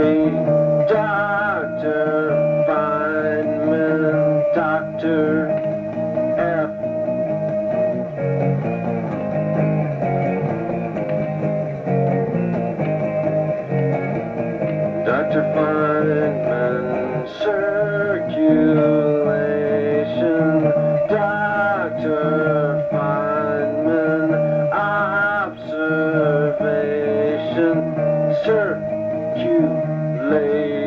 Hey, Dr. Feynman, Dr. F. Dr. Feynman, circulation, Dr. Feynman, observation, circulation lay